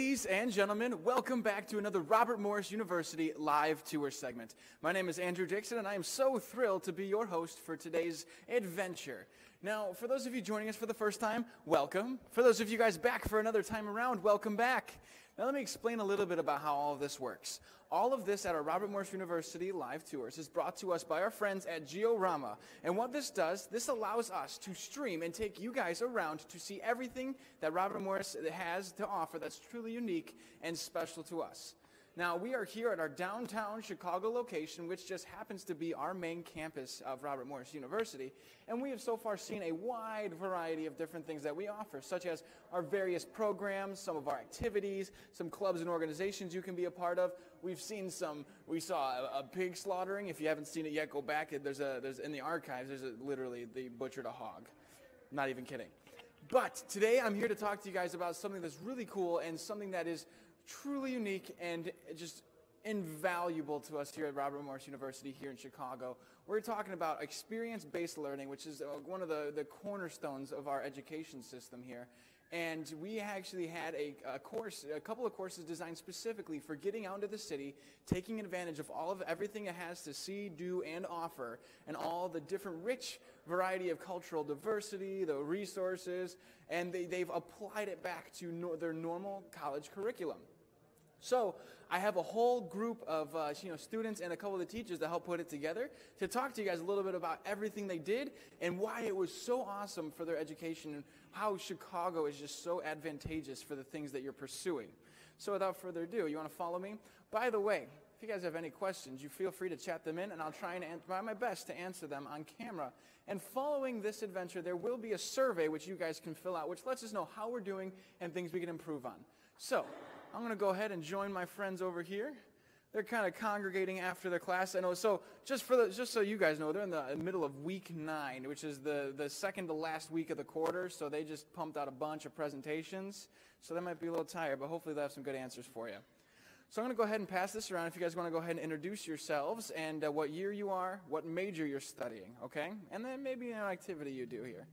Ladies and gentlemen, welcome back to another Robert Morris University live tour segment. My name is Andrew Dixon, and I am so thrilled to be your host for today's adventure. Now, for those of you joining us for the first time, welcome. For those of you guys back for another time around, welcome back. Now, let me explain a little bit about how all of this works. All of this at our Robert Morris University live tours is brought to us by our friends at Georama. And what this does, this allows us to stream and take you guys around to see everything that Robert Morris has to offer that's truly unique and special to us. Now, we are here at our downtown Chicago location, which just happens to be our main campus of Robert Morris University. And we have so far seen a wide variety of different things that we offer, such as our various programs, some of our activities, some clubs and organizations you can be a part of. We've seen some, we saw a, a pig slaughtering. If you haven't seen it yet, go back. There's a, there's, in the archives, there's a, literally, they butchered a hog. Not even kidding. But today I'm here to talk to you guys about something that's really cool and something that is truly unique and just invaluable to us here at Robert Morris University here in Chicago. We're talking about experience-based learning, which is uh, one of the, the cornerstones of our education system here. And we actually had a, a, course, a couple of courses designed specifically for getting out into the city, taking advantage of all of everything it has to see, do, and offer, and all the different rich variety of cultural diversity, the resources, and they, have applied it back to no, their normal college curriculum. So I have a whole group of uh, you know, students and a couple of the teachers that helped put it together to talk to you guys a little bit about everything they did and why it was so awesome for their education and how Chicago is just so advantageous for the things that you're pursuing. So without further ado, you want to follow me? By the way, if you guys have any questions, you feel free to chat them in, and I'll try and try my best to answer them on camera. And following this adventure, there will be a survey which you guys can fill out, which lets us know how we're doing and things we can improve on. So I'm going to go ahead and join my friends over here. They're kind of congregating after their class. I know. So just for the, just so you guys know, they're in the middle of week nine, which is the, the second to last week of the quarter. So they just pumped out a bunch of presentations. So they might be a little tired, but hopefully they'll have some good answers for you. So I'm going to go ahead and pass this around if you guys want to go ahead and introduce yourselves and uh, what year you are, what major you're studying, okay? And then maybe an activity you do here.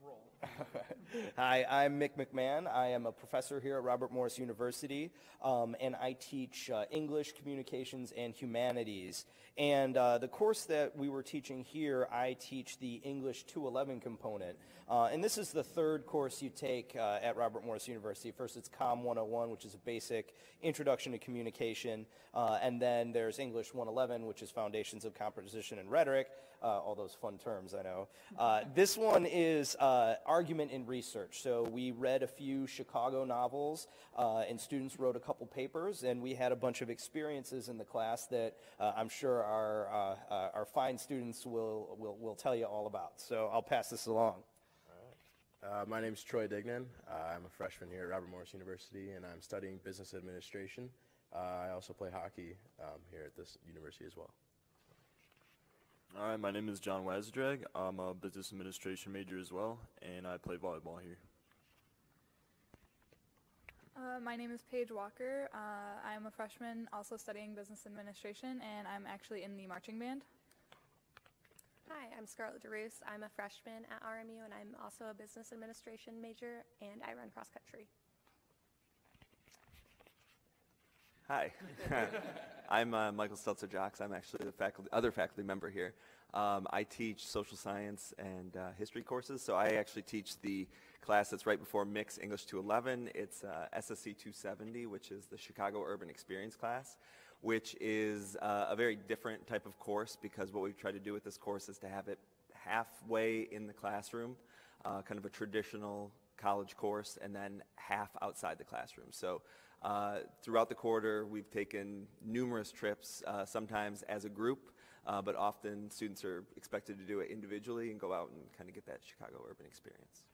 Hi, I'm Mick McMahon. I am a professor here at Robert Morris University, um, and I teach uh, English, Communications, and Humanities. And uh, the course that we were teaching here, I teach the English 211 component. Uh, and this is the third course you take uh, at Robert Morris University. First, it's COM 101, which is a basic introduction to communication. Uh, and then there's English 111, which is Foundations of Composition and Rhetoric. Uh, all those fun terms, I know. this one is argument in research. So we read a few Chicago novels, uh, and students wrote a couple papers, and we had a bunch of experiences in the class that uh, I'm sure our, uh, uh, our fine students will, will, will tell you all about. So I'll pass this along. Uh, my name is Troy Dignan. Uh, I'm a freshman here at Robert Morris University, and I'm studying business administration. Uh, I also play hockey um, here at this university as well. All right, my name is John Wazdrag. I'm a business administration major as well, and I play volleyball here. Uh, my name is Paige Walker. Uh, I'm a freshman also studying business administration, and I'm actually in the marching band. Hi, I'm Scarlett DeRoos. I'm a freshman at RMU, and I'm also a business administration major, and I run cross country. Hi, I'm uh, Michael Stelzer Jocks. I'm actually the faculty, other faculty member here. Um, I teach social science and uh, history courses, so I actually teach the class that's right before Mick's English 211. It's uh, SSC 270, which is the Chicago Urban Experience class, which is uh, a very different type of course because what we try to do with this course is to have it halfway in the classroom, uh, kind of a traditional college course, and then half outside the classroom. So uh, throughout the quarter, we've taken numerous trips, uh, sometimes as a group, uh, but often students are expected to do it individually and go out and kind of get that Chicago urban experience.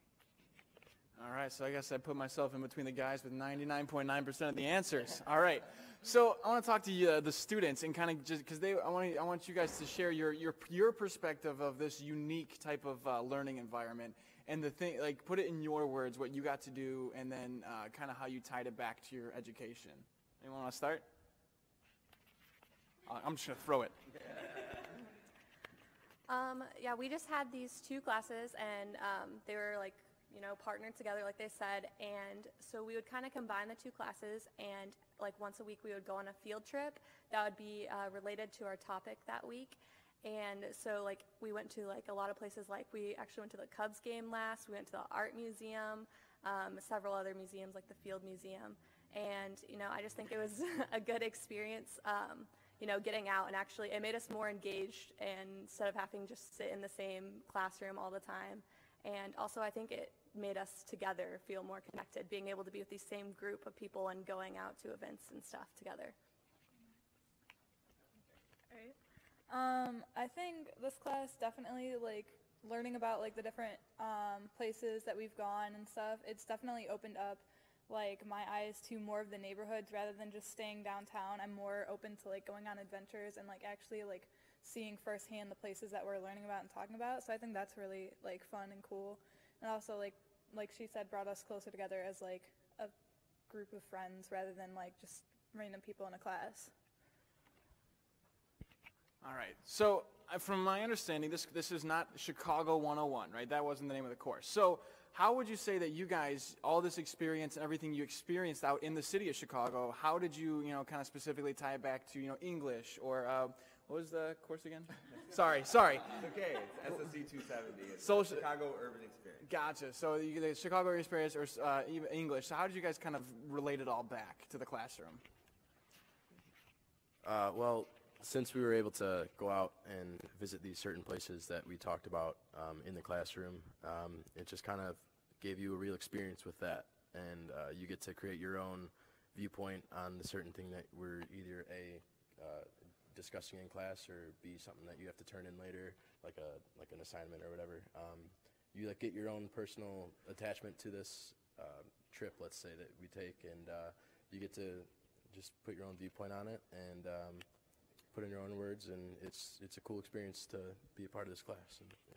All right, so I guess I put myself in between the guys with 99.9% of the answers. All right, so I want to talk to you, uh, the students, and kind of just because they, I want, I want you guys to share your, your, your perspective of this unique type of uh, learning environment and the thing, like, put it in your words, what you got to do, and then uh, kind of how you tied it back to your education. Anyone want to start? Uh, I'm just gonna throw it. Um, yeah, we just had these two classes, and um, they were like, you know, partnered together, like they said, and so we would kind of combine the two classes, and like once a week we would go on a field trip that would be uh, related to our topic that week. And so like we went to like a lot of places like we actually went to the Cubs game last, we went to the art museum, um, several other museums like the Field Museum. And, you know, I just think it was a good experience, um, you know, getting out and actually it made us more engaged and instead of having just sit in the same classroom all the time. And also I think it made us together feel more connected, being able to be with the same group of people and going out to events and stuff together. Um, I think this class definitely like learning about like the different um, places that we've gone and stuff. It's definitely opened up like my eyes to more of the neighborhoods rather than just staying downtown. I'm more open to like going on adventures and like actually like seeing firsthand the places that we're learning about and talking about. So I think that's really like fun and cool. And also like like she said brought us closer together as like a group of friends rather than like just random people in a class. All right. So, uh, from my understanding, this this is not Chicago 101, right? That wasn't the name of the course. So, how would you say that you guys, all this experience and everything you experienced out in the city of Chicago, how did you, you know, kind of specifically tie it back to, you know, English or uh, what was the course again? sorry, sorry. It's okay. It's SSC 270. It's Social- Chicago Urban Experience. Gotcha. So you, the Chicago Urban experience or uh, even English. So how did you guys kind of relate it all back to the classroom? Uh, well, since we were able to go out and visit these certain places that we talked about um, in the classroom, um, it just kind of gave you a real experience with that, and uh, you get to create your own viewpoint on the certain thing that we're either a uh, discussing in class or be something that you have to turn in later, like a like an assignment or whatever. Um, you like get your own personal attachment to this uh, trip, let's say that we take, and uh, you get to just put your own viewpoint on it. And um, put in your own words, and it's it's a cool experience to be a part of this class. And, yeah.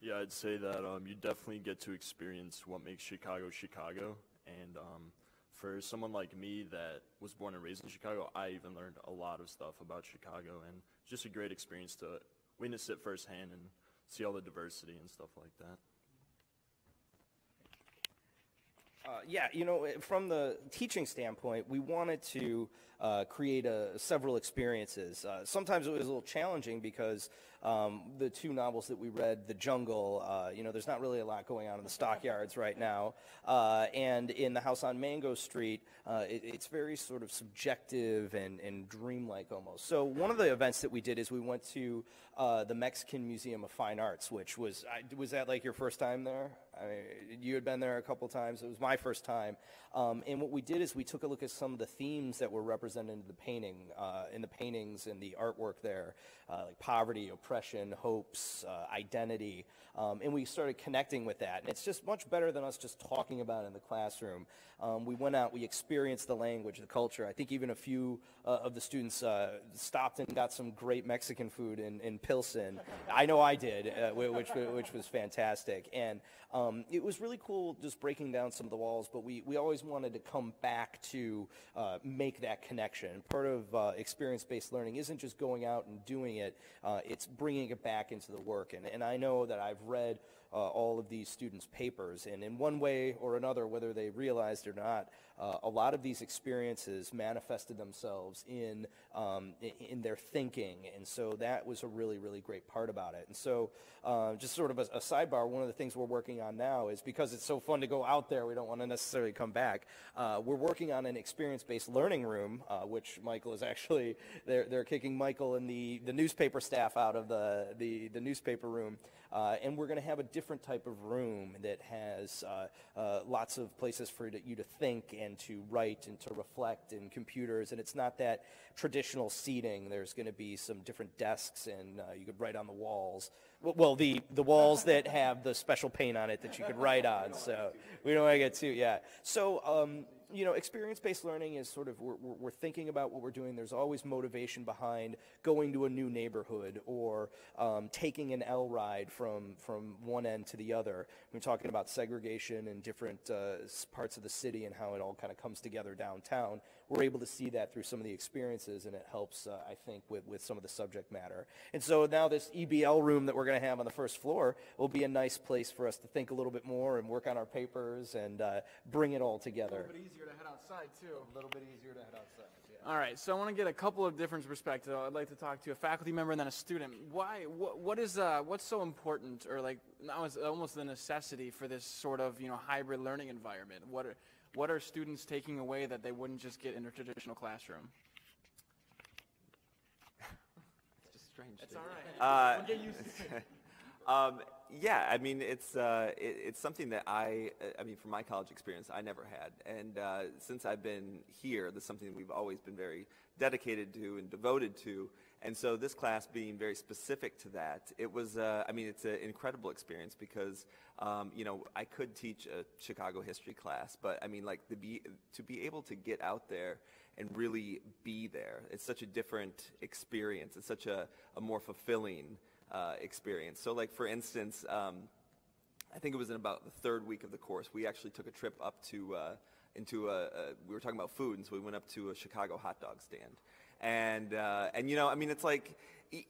Yeah, I'd say that um, you definitely get to experience what makes Chicago Chicago. And um, for someone like me that was born and raised in Chicago, I even learned a lot of stuff about Chicago. And just a great experience to witness it firsthand and see all the diversity and stuff like that. Uh, yeah, you know, from the teaching standpoint, we wanted to uh, create a, several experiences. Uh, sometimes it was a little challenging because um, the two novels that we read, The Jungle, uh, you know, there's not really a lot going on in the stockyards right now. Uh, and in The House on Mango Street, uh, it, it's very sort of subjective and, and dreamlike almost. So one of the events that we did is we went to uh, the Mexican Museum of Fine Arts, which was, was that like your first time there? I mean, you had been there a couple times. It was my first time. Um, and what we did is we took a look at some of the themes that were represented in the painting, uh, in the paintings and the artwork there, uh, like poverty, oppression, hopes, uh, identity, um, and we started connecting with that. And it's just much better than us just talking about it in the classroom. Um, we went out, we experienced the language, the culture. I think even a few uh, of the students uh, stopped and got some great Mexican food in, in Pilsen. I know I did, uh, which, which was fantastic. And um, it was really cool just breaking down some of the walls, but we, we always wanted to come back to uh, make that connection. Part of uh, experience-based learning isn't just going out and doing it, uh, it's bringing it back into the work. And, and I know that I've read Uh, all of these students' papers. And in one way or another, whether they realized or not, uh, a lot of these experiences manifested themselves in, um, in their thinking. And so that was a really, really great part about it. And so uh, just sort of a, a, sidebar, one of the things we're working on now is because it's so fun to go out there, we don't want to necessarily come back. Uh, we're working on an experience-based learning room, uh, which Michael is actually, they're, they're kicking Michael and the, the newspaper staff out of the, the, the newspaper room. Uh, and we're going to have a different type of room that has uh, lots of places for you to think and to write and to reflect in computers. And it's not that traditional seating. There's going to be some different desks and uh, you could write on the walls. Well, the, the walls that have the special paint on it that you could write on. So we don't want to get too, yeah. So um, you know, experience-based learning is sort of we're, we're, thinking about what we're doing. There's always motivation behind going to a new neighborhood or um, taking an L ride from from one end to the other. We're talking about segregation in different uh, parts of the city and how it all kind of comes together downtown. We're able to see that through some of the experiences, and it helps, uh, I think, with, with some of the subject matter. And so now this EBL room that we're going to have on the first floor will be a nice place for us to think a little bit more and work on our papers and uh, bring it all together. A little bit easier to head outside too. A little bit easier to head outside. Yeah. All right, so I want to get a couple of different perspectives. I'd like to talk to a faculty member and then a student. Why? What, what is? Uh, what's so important, or like now is almost the necessity for this sort of you know hybrid learning environment? What are what are students taking away that they wouldn't just get in a traditional classroom? It's just strange. It's to- all right. we'll get used to it. Um, yeah, I mean, it's uh, it, it's something that I, I mean, from my college experience, I never had, and uh, since I've been here, this is something we've always been very dedicated to and devoted to. And so, this class being very specific to that, it was, uh, I mean, it's an incredible experience because, um, you know, I could teach a Chicago history class, but I mean, like, to be to be able to get out there and really be there, it's such a different experience. It's such a, a more fulfilling uh, experience. So, like for instance, um, I think it was in about the third week of the course, we actually took a trip up to uh, into a, a. We were talking about food, and so we went up to a Chicago hot dog stand, and uh, and you know, I mean, it's like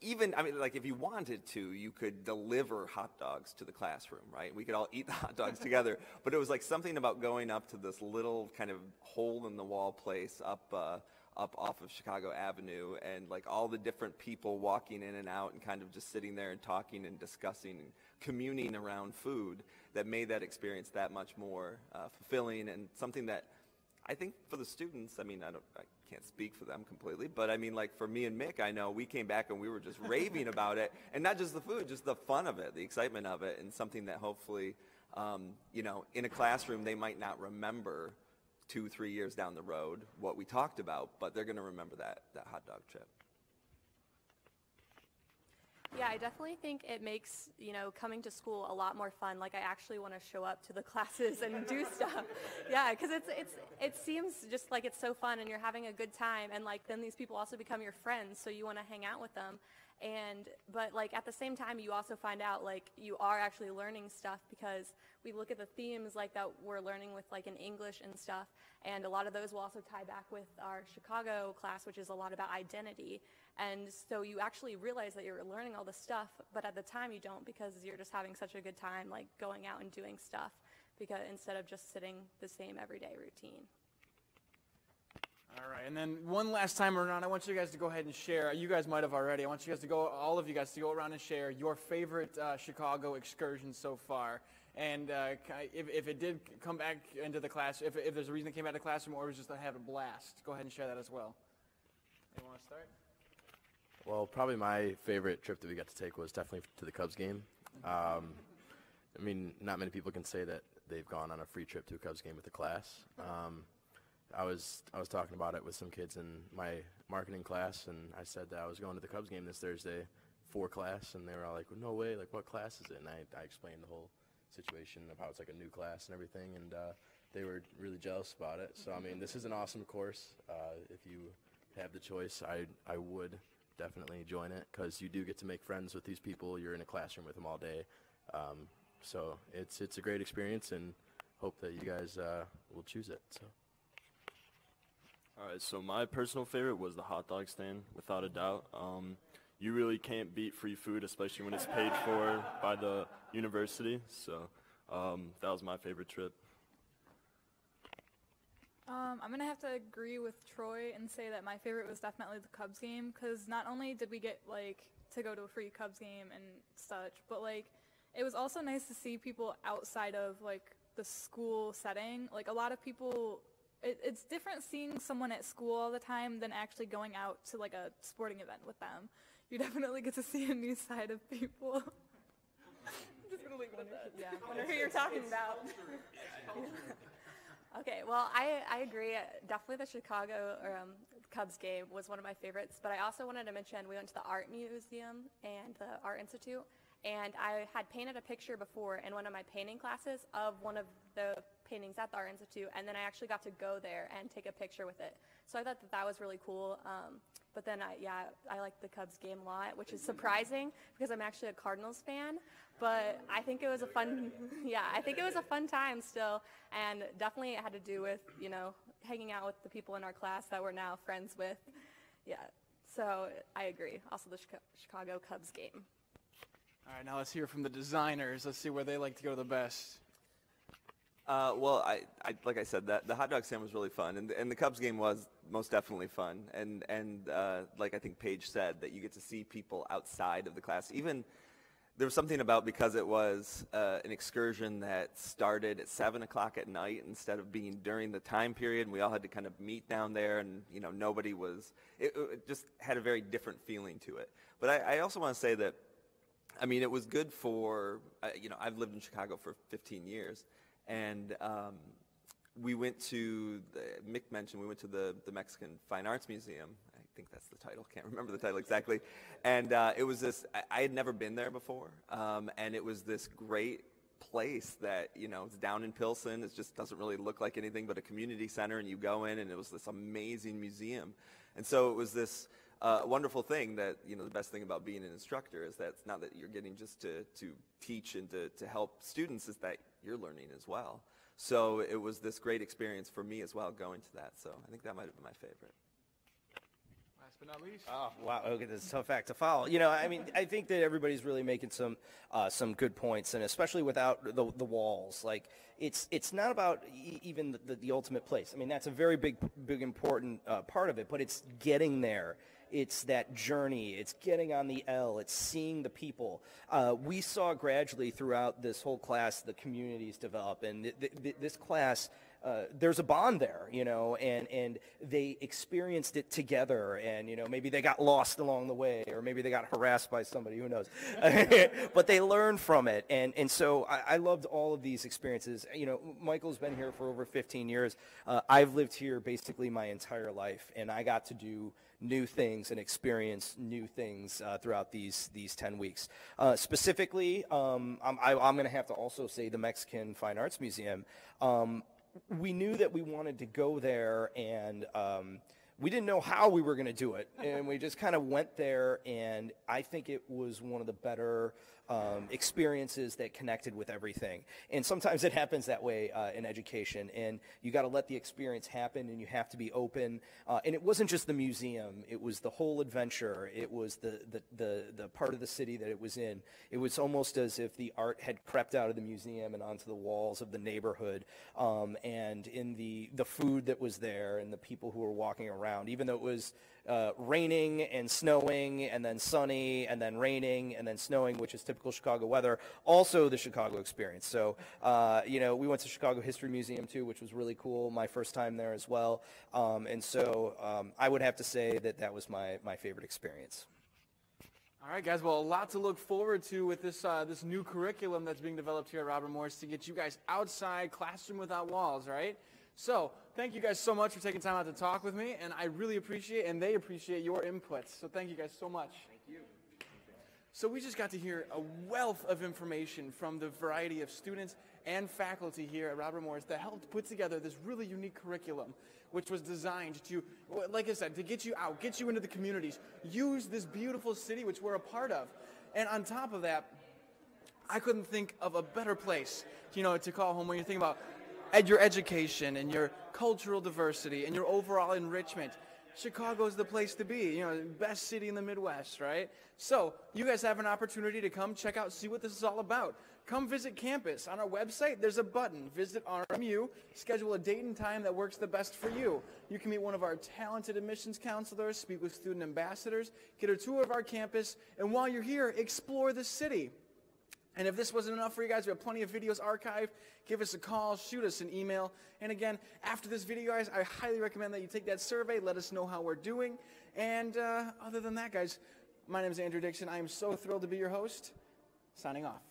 even I mean, like if you wanted to, you could deliver hot dogs to the classroom, right? We could all eat the hot dogs together, but it was like something about going up to this little kind of hole in the wall place up. Uh, up off of Chicago Avenue and like all the different people walking in and out and kind of just sitting there and talking and discussing and communing around food that made that experience that much more uh, fulfilling and something that I think for the students, I mean, I don't, I can't speak for them completely, but I mean, like for me and Mick, I know we came back and we were just raving about it, and not just the food, just the fun of it, the excitement of it, and something that hopefully, um, you know, in a classroom they might not remember two, three years down the road what we talked about, but they're going to remember that that hot dog trip. Yeah, I definitely think it makes, you know, coming to school a lot more fun. Like I actually want to show up to the classes and do stuff. Yeah, because it's it's it seems just like it's so fun and you're having a good time and like then these people also become your friends, so you want to hang out with them. And but like at the same time you also find out like you are actually learning stuff because we look at the themes like that we're learning with like in English and stuff and a lot of those will also tie back with our Chicago class which is a lot about identity. And so you actually realize that you're learning all this stuff, but at the time you don't because you're just having such a good time like going out and doing stuff because instead of just sitting the same everyday routine. All right, and then one last time around, I want you guys to go ahead and share. You guys might have already. I want you guys to go, all of you guys, to go around and share your favorite uh, Chicago excursion so far. And uh, if, if it did come back into the class, if, if there's a reason it came out of the classroom, or it was just to have a blast, go ahead and share that as well. Anyone want to start? Well, probably my favorite trip that we got to take was definitely to the Cubs game. Um, I mean, not many people can say that they've gone on a free trip to a Cubs game with the class. Um, I was I was talking about it with some kids in my marketing class, and I said that I was going to the Cubs game this Thursday for class, and they were all like, well, "No way! Like, what class is it?" And I, I explained the whole situation of how it's like a new class and everything, and uh, they were really jealous about it. So I mean, this is an awesome course. Uh, if you have the choice, I I would definitely join it because you do get to make friends with these people. You're in a classroom with them all day, um, so it's it's a great experience, and hope that you guys uh, will choose it. So. All right, so my personal favorite was the hot dog stand, without a doubt. Um, you really can't beat free food, especially when it's paid for by the university. So um, that was my favorite trip. Um, I'm gonna have to agree with Troy and say that my favorite was definitely the Cubs game because not only did we get like to go to a free Cubs game and such, but like it was also nice to see people outside of like the school setting. Like a lot of people, it, it's different seeing someone at school all the time than actually going out to like a sporting event with them. You definitely get to see a new side of people. I'm just gonna leave it at that. Yeah, wonder who you're talking about. okay, well, I, I agree. Definitely the Chicago um, Cubs game was one of my favorites, but I also wanted to mention we went to the Art Museum and the Art Institute, and I had painted a picture before in one of my painting classes of one of the paintings at the Art Institute, and then I actually got to go there and take a picture with it. So I thought that that was really cool. Um, but then, I, yeah, I like the Cubs game a lot, which is surprising because I'm actually a Cardinals fan. But I think it was a fun, yeah, I think it was a fun time still, and definitely it had to do with you know hanging out with the people in our class that we're now friends with. Yeah, so I agree. Also the Chicago Cubs game. All right, now let's hear from the designers. Let's see where they like to go the best. Uh, well, I, I, like I said, that the hot dog stand was really fun, and, and the Cubs game was most definitely fun. And and uh, like I think Paige said, that you get to see people outside of the class. Even there was something about because it was uh, an excursion that started at seven o'clock at night instead of being during the time period. And we all had to kind of meet down there, and you know nobody was. It, it just had a very different feeling to it. But I, I also want to say that, I mean, it was good for you know I've lived in Chicago for 15 years and um, we went to, the, Mick mentioned, we went to the, the Mexican Fine Arts Museum. I think that's the title. Can't remember the title exactly. And uh, it was this, I, I, had never been there before. Um, and it was this great place that, you know, it's down in Pilsen. It just doesn't really look like anything but a community center. And you go in and it was this amazing museum. And so it was this, uh, wonderful thing that you know the best thing about being an instructor is that it's not that you're getting just to, to teach and to, to help students is that you're learning as well. So it was this great experience for me as well going to that. So i think that might have been my favorite last but not least oh wow okay this is a tough act to follow you know i mean i think that everybody's really making some uh, some good points and especially without the, the walls like it's it's not about e- even the, the, the, ultimate place i mean that's a very big big important uh, part of it but it's getting there it's that journey. It's getting on the L. It's seeing the people. Uh, we saw gradually throughout this whole class the communities develop, and th- th- this class uh, there's a bond there, you know, and, and they experienced it together and, you know, maybe they got lost along the way or maybe they got harassed by somebody, who knows. but they learned from it. And, and so I, I, loved all of these experiences. You know, Michael's been here for over 15 years. Uh, I've lived here basically my entire life and I got to do new things and experience new things uh, throughout these these 10 weeks. Uh, specifically, um, I'm, I, am going to have to also say the Mexican Fine Arts Museum. Um, we knew that we wanted to go there and um, we didn't know how we were going to do it. And we just kind of went there and i think it was one of the better um, experiences that connected with everything. And sometimes it happens that way uh, in education, and you got to let the experience happen, and you have to be open. Uh, and it wasn't just the museum; it was the whole adventure. It was the, the the the part of the city that it was in. It was almost as if the art had crept out of the museum and onto the walls of the neighborhood, um, and in the the food that was there, and the people who were walking around, even though it was uh, raining and snowing and then sunny and then raining and then snowing, which is typical Chicago weather. Also the Chicago experience. So, uh, you know, we went to Chicago History Museum too, which was really cool. My first time there as well. Um, and so um, I would have to say that that was my, my favorite experience. All right, guys. Well, a lot to look forward to with this uh, this new curriculum that's being developed here at Robert Morris to get you guys outside, classroom without walls, right? So thank you guys so much for taking time out to talk with me, and I really appreciate and they appreciate your inputs. So thank you guys so much. Thank you. So we just got to hear a wealth of information from the variety of students and faculty here at Robert Morris that helped put together this really unique curriculum, which was designed to, like I said, to get you out, get you into the communities, use this beautiful city which we're a part of. And on top of that, I couldn't think of a better place, you know, to call home when you think about ed- your education and your cultural diversity and your overall enrichment. Chicago is the place to be, you know, best city in the Midwest, right? So, you guys have an opportunity to come check out, see what this is all about. Come visit campus. On our website, there's a button, Visit RMU. Schedule a date and time that works the best for you. You can meet one of our talented admissions counselors, speak with student ambassadors, get a tour of our campus, and while you're here, explore the city. And if this wasn't enough for you guys, we have plenty of videos archived. Give us a call, shoot us an email. And again, after this video, guys, I highly recommend that you take that survey. Let us know how we're doing. And uh, other than that, guys, my name is Andrew Dixon. I am so thrilled to be your host. Signing off.